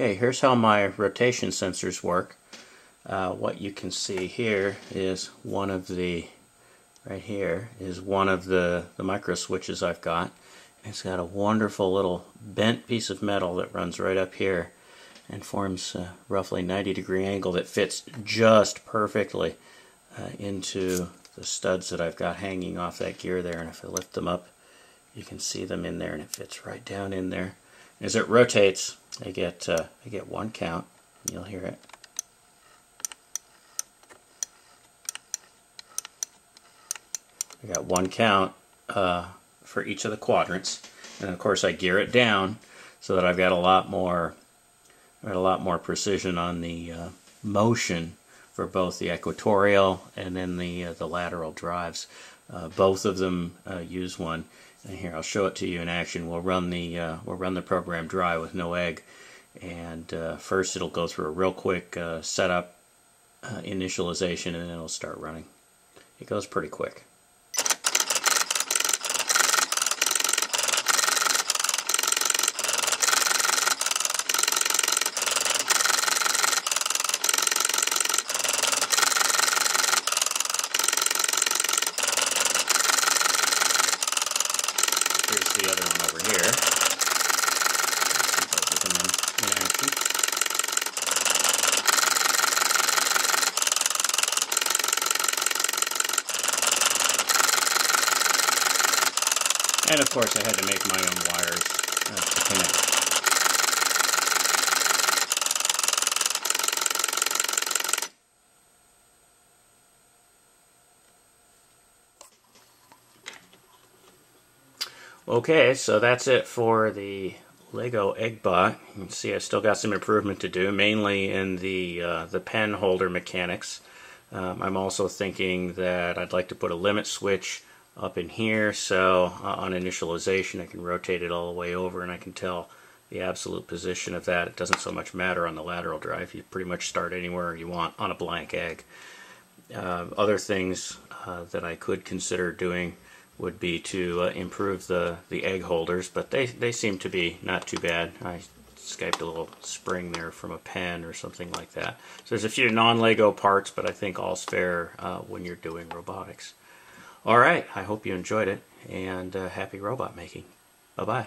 Okay, here's how my rotation sensors work. Uh, what you can see here is one of the, right here, is one of the, the micro switches I've got. It's got a wonderful little bent piece of metal that runs right up here and forms a roughly 90 degree angle that fits just perfectly uh, into the studs that I've got hanging off that gear there. And if I lift them up, you can see them in there and it fits right down in there. As it rotates, I get, uh, I get one count. You'll hear it. I got one count uh, for each of the quadrants. And of course I gear it down so that I've got a lot more got a lot more precision on the uh, motion for both the equatorial and then the uh, the lateral drives. Uh, both of them uh, use one. And here I'll show it to you in action. We'll run the uh, we'll run the program dry with no egg, and uh, first it'll go through a real quick setup initialization, and then it'll start running. It goes pretty quick. Here's the other one over here. And of course I had to make my own wires uh, to connect. Okay, so that's it for the Lego Eggbot. You can see I still got some improvement to do, mainly in the uh, the pen holder mechanics. Um, I'm also thinking that I'd like to put a limit switch up in here, so uh, on initialization I can rotate it all the way over and I can tell the absolute position of that. It doesn't so much matter on the lateral drive. You pretty much start anywhere you want on a blank egg. Uh, other things uh, that I could consider doing would be to uh, improve the, the egg holders, but they, they seem to be not too bad. I skyped a little spring there from a pen or something like that. So there's a few non-Lego parts, but I think all's fair uh, when you're doing robotics. All right, I hope you enjoyed it, and uh, happy robot making. Bye-bye.